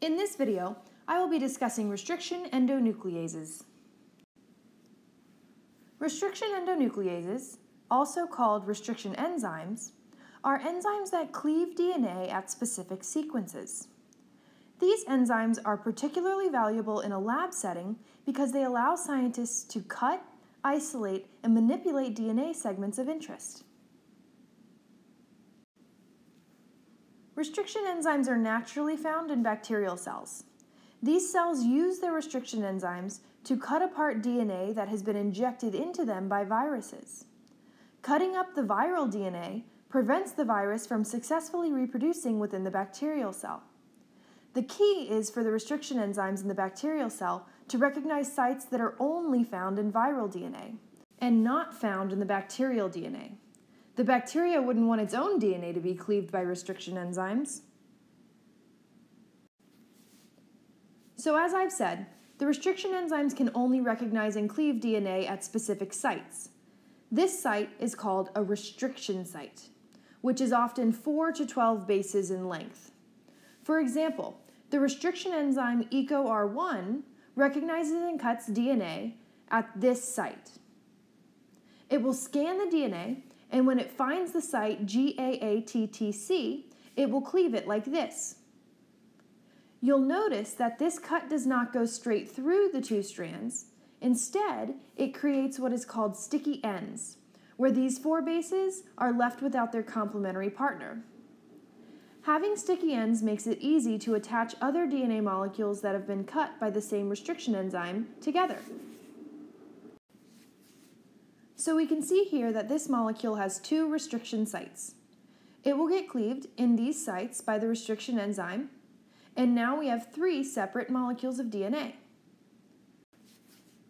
In this video, I will be discussing restriction endonucleases. Restriction endonucleases, also called restriction enzymes, are enzymes that cleave DNA at specific sequences. These enzymes are particularly valuable in a lab setting because they allow scientists to cut, isolate, and manipulate DNA segments of interest. Restriction enzymes are naturally found in bacterial cells. These cells use their restriction enzymes to cut apart DNA that has been injected into them by viruses. Cutting up the viral DNA prevents the virus from successfully reproducing within the bacterial cell. The key is for the restriction enzymes in the bacterial cell to recognize sites that are only found in viral DNA and not found in the bacterial DNA. The bacteria wouldn't want its own DNA to be cleaved by restriction enzymes. So as I've said, the restriction enzymes can only recognize and cleave DNA at specific sites. This site is called a restriction site, which is often 4 to 12 bases in length. For example, the restriction enzyme EcoR1 recognizes and cuts DNA at this site. It will scan the DNA and when it finds the site GAATTC, it will cleave it like this. You'll notice that this cut does not go straight through the two strands. Instead, it creates what is called sticky ends, where these four bases are left without their complementary partner. Having sticky ends makes it easy to attach other DNA molecules that have been cut by the same restriction enzyme together. So we can see here that this molecule has two restriction sites. It will get cleaved in these sites by the restriction enzyme, and now we have three separate molecules of DNA.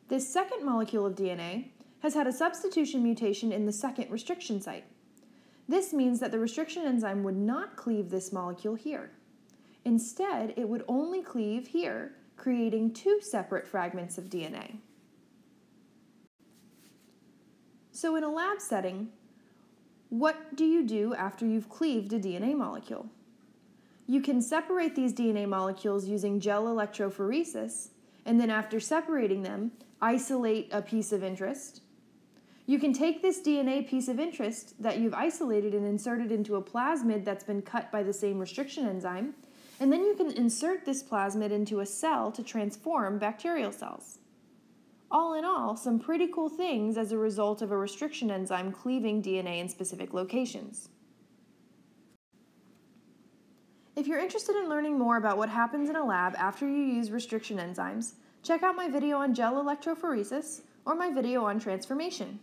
This second molecule of DNA has had a substitution mutation in the second restriction site. This means that the restriction enzyme would not cleave this molecule here. Instead, it would only cleave here, creating two separate fragments of DNA. So in a lab setting, what do you do after you've cleaved a DNA molecule? You can separate these DNA molecules using gel electrophoresis, and then after separating them, isolate a piece of interest. You can take this DNA piece of interest that you've isolated and insert it into a plasmid that's been cut by the same restriction enzyme, and then you can insert this plasmid into a cell to transform bacterial cells. All in all, some pretty cool things as a result of a restriction enzyme cleaving DNA in specific locations. If you're interested in learning more about what happens in a lab after you use restriction enzymes, check out my video on gel electrophoresis or my video on transformation.